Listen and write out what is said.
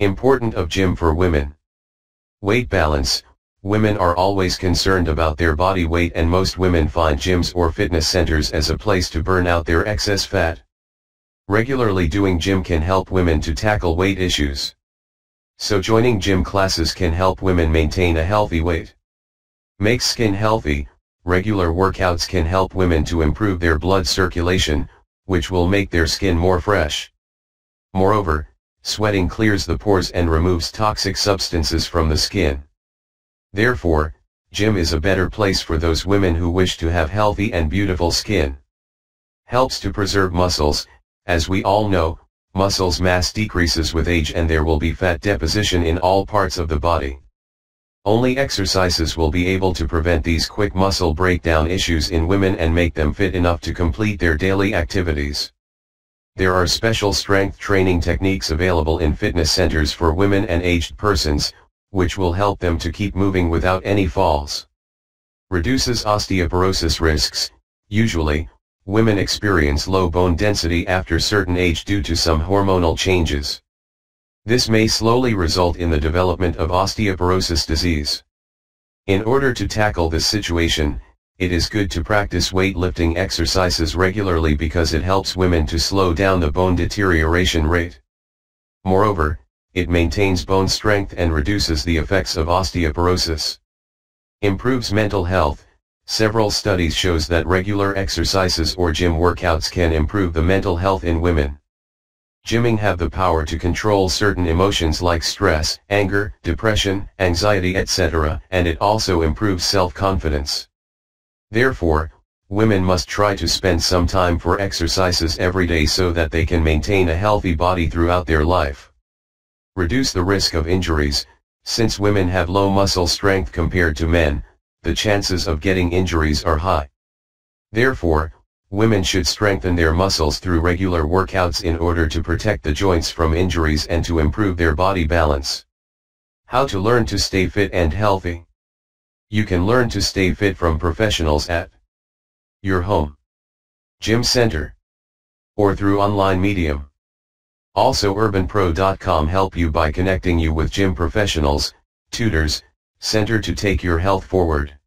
Important of gym for women. Weight balance. Women are always concerned about their body weight and most women find gyms or fitness centers as a place to burn out their excess fat. Regularly doing gym can help women to tackle weight issues. So joining gym classes can help women maintain a healthy weight. Makes skin healthy, regular workouts can help women to improve their blood circulation, which will make their skin more fresh. Moreover, sweating clears the pores and removes toxic substances from the skin. Therefore, gym is a better place for those women who wish to have healthy and beautiful skin. Helps to preserve muscles, as we all know, muscles mass decreases with age and there will be fat deposition in all parts of the body. Only exercises will be able to prevent these quick muscle breakdown issues in women and make them fit enough to complete their daily activities. There are special strength training techniques available in fitness centers for women and aged persons, which will help them to keep moving without any falls. Reduces osteoporosis risks. Usually, women experience low bone density after certain age due to some hormonal changes. This may slowly result in the development of osteoporosis disease. In order to tackle this situation, it is good to practice weightlifting exercises regularly because it helps women to slow down the bone deterioration rate. Moreover, it maintains bone strength and reduces the effects of osteoporosis. Improves mental health. Several studies shows that regular exercises or gym workouts can improve the mental health in women. Gymming have the power to control certain emotions like stress, anger, depression, anxiety etc. and it also improves self-confidence. Therefore, women must try to spend some time for exercises every day so that they can maintain a healthy body throughout their life reduce the risk of injuries, since women have low muscle strength compared to men, the chances of getting injuries are high. Therefore, women should strengthen their muscles through regular workouts in order to protect the joints from injuries and to improve their body balance. How to learn to stay fit and healthy. You can learn to stay fit from professionals at your home, gym center, or through online medium. Also urbanpro.com help you by connecting you with gym professionals, tutors, center to take your health forward.